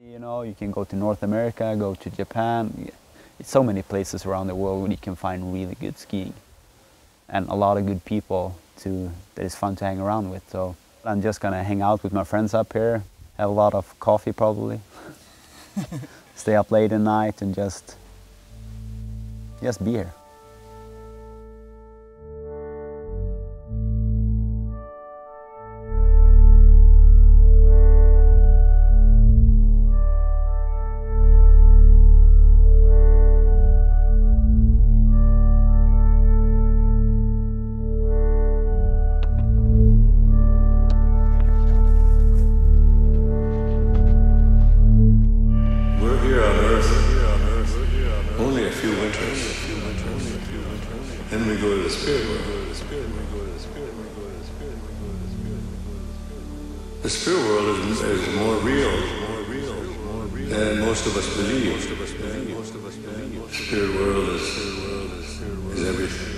You know, you can go to North America, go to Japan. It's so many places around the world where you can find really good skiing and a lot of good people to that is fun to hang around with. So I'm just gonna hang out with my friends up here, have a lot of coffee probably, stay up late at night and just just be here. Then we go to the spirit world. The spirit world is, is more real than most of us believe. The spirit world is